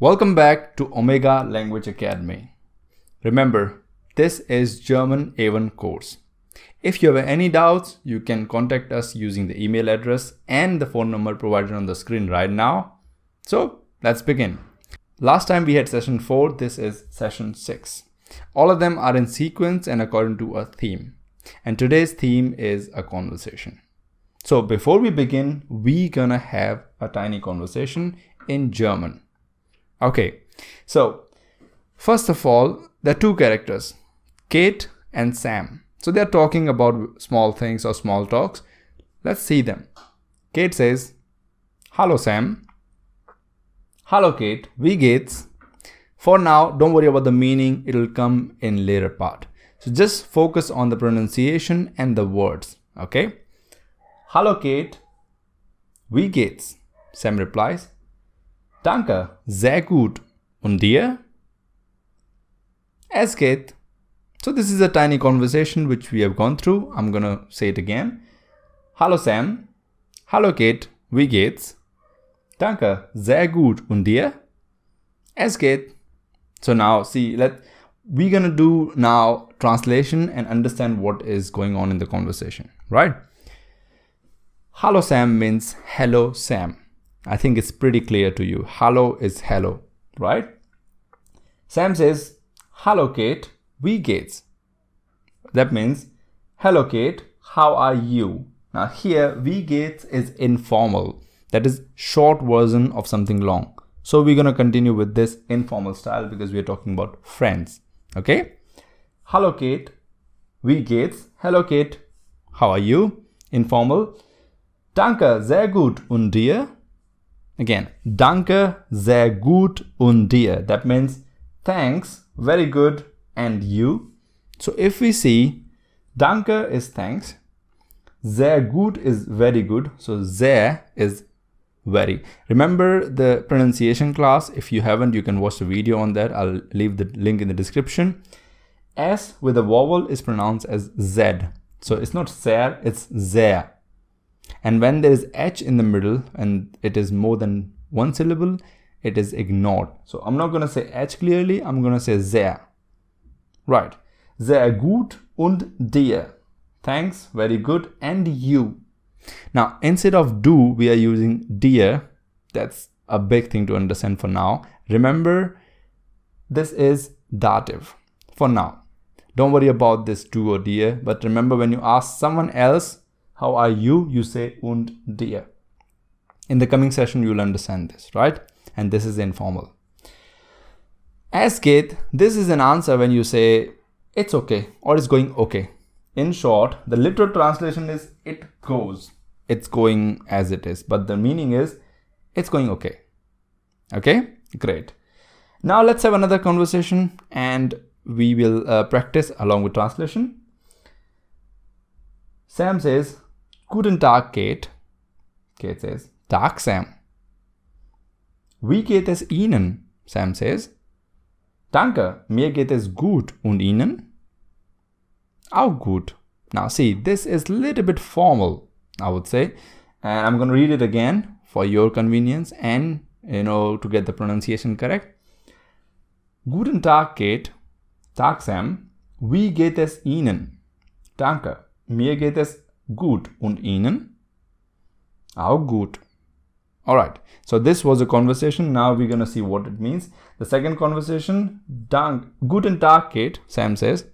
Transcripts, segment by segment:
Welcome back to Omega Language Academy. Remember, this is German A1 course. If you have any doubts, you can contact us using the email address and the phone number provided on the screen right now. So let's begin. Last time we had session 4, this is session 6. All of them are in sequence and according to a theme. And today's theme is a conversation. So before we begin, we gonna have a tiny conversation in German. Okay, so first of all, there are two characters, Kate and Sam. So they're talking about small things or small talks. Let's see them. Kate says, Hello Sam. Hello Kate, Wie geht's? For now, don't worry about the meaning, it'll come in later part. So just focus on the pronunciation and the words, okay? Hello, Kate. Wie geht's? Sam replies. Danke, sehr gut. Und dir? Es geht. So this is a tiny conversation which we have gone through. I'm gonna say it again. Hallo Sam. Hallo Kate. Wie geht's? Danke, sehr gut. Und dir? Es geht. So now see, let we're gonna do now translation and understand what is going on in the conversation, right? Hello Sam means hello Sam. I think it's pretty clear to you. Hello is hello, right? Sam says, Hello Kate, wie geht's? That means, Hello Kate, how are you? Now here, we geht's is informal. That is short version of something long. So we're gonna continue with this informal style because we're talking about friends. Okay? Hello Kate, wie geht's? Hello Kate, how are you? Informal. Danke, sehr gut. Und dir? Again, danke, sehr gut. Und dir? That means thanks, very good. And you? So if we see danke is thanks, sehr gut is very good. So sehr is very. Remember the pronunciation class. If you haven't, you can watch the video on that. I'll leave the link in the description. S with a vowel is pronounced as Z. So it's not ser, it's sehr. And when there is H in the middle and it is more than one syllable, it is ignored. So I'm not going to say H clearly, I'm going to say sehr. Right. Sehr gut und dir. Thanks, very good, and you. Now, instead of do, we are using dir. That's a big thing to understand for now. Remember, this is dative for now. Don't worry about this do or dir, but remember when you ask someone else how are you? You say und dir. In the coming session, you'll understand this, right? And this is informal. Es geht, this is an answer when you say it's okay or it's going okay. In short, the literal translation is it goes. It's going as it is. But the meaning is it's going okay. Okay, great. Now let's have another conversation and we will uh, practice along with translation. Sam says, Guten Tag, Kate. Kate says, Tag, Sam. Wie geht es Ihnen? Sam says. Danke, mir geht es gut. Und Ihnen? Auch gut. Now see, this is a little bit formal, I would say. And I'm going to read it again for your convenience and, you know, to get the pronunciation correct. Guten Tag, Kate. Tag, Sam. Wie geht es Ihnen? Danke, mir geht es Gut. Und Ihnen? Auch gut. Alright, so this was a conversation. Now we're going to see what it means. The second conversation, Dank, Guten Tag, Kate, Sam says.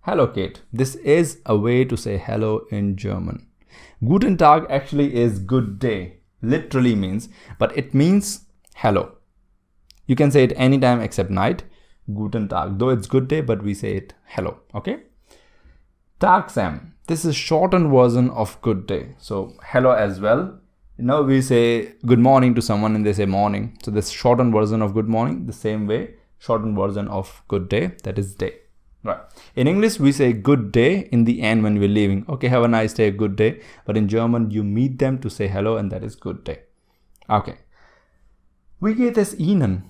Hello, Kate. This is a way to say hello in German. Guten Tag actually is good day, literally means, but it means hello. You can say it anytime except night. Guten Tag, though it's good day, but we say it hello, okay? Tag Sam. This is shortened version of good day. So hello as well. You know, we say good morning to someone and they say morning. So this shortened version of good morning, the same way, shortened version of good day, that is day. Right. In English, we say good day in the end when we're leaving. Okay, have a nice day, good day. But in German, you meet them to say hello and that is good day. Okay. Wie geht es Ihnen?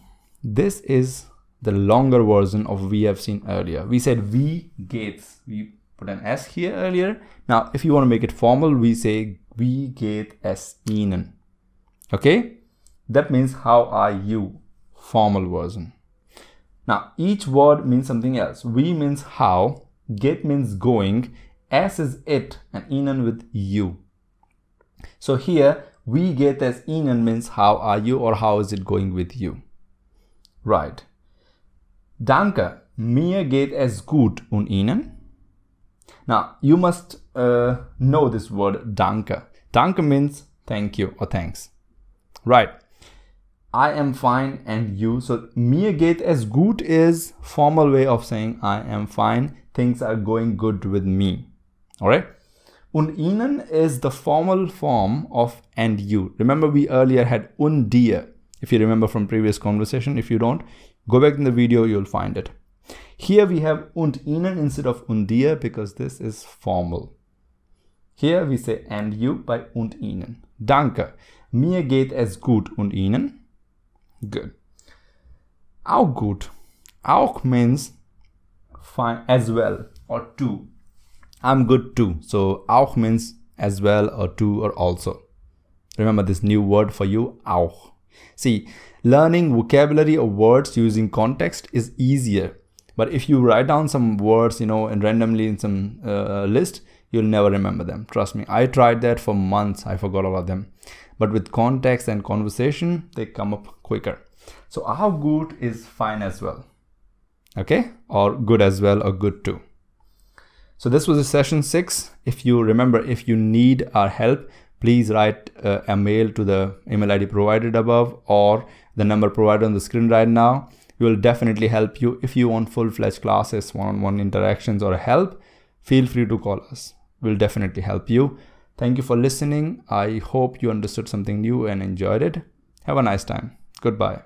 This is the longer version of we have seen earlier. We said wie geht's. We put an S here earlier. Now, if you want to make it formal, we say wie geht es Ihnen? Okay? That means how are you? Formal version. Now each word means something else. Wie means how, geht means going, es is it, and ihnen with you. So here wie geht es ihnen means how are you or how is it going with you. Right. Danke, mir geht es gut und Ihnen? Now, you must uh, know this word danke. Danke means thank you or thanks. Right. I am fine and you. So, mir geht es gut is formal way of saying I am fine. Things are going good with me. All right. Und Ihnen is the formal form of and you. Remember we earlier had und dir. If you remember from previous conversation, if you don't, Go back in the video, you'll find it. Here we have und ihnen instead of und dir because this is formal. Here we say and you by und ihnen. Danke. Mir geht es gut und ihnen? Good. Auch gut. Auch means fine as well or too. I'm good too. So auch means as well or too or also. Remember this new word for you, auch. See, learning vocabulary of words using context is easier. But if you write down some words, you know, and randomly in some uh, list, you'll never remember them. Trust me. I tried that for months. I forgot all of them. But with context and conversation, they come up quicker. So how good is fine as well. Okay. Or good as well or good too. So this was a session six. If you remember, if you need our help, please write uh, a mail to the email ID provided above or the number provided on the screen right now. Will definitely help you. If you want full-fledged classes, one-on-one interactions or help, feel free to call us. We'll definitely help you. Thank you for listening. I hope you understood something new and enjoyed it. Have a nice time. Goodbye.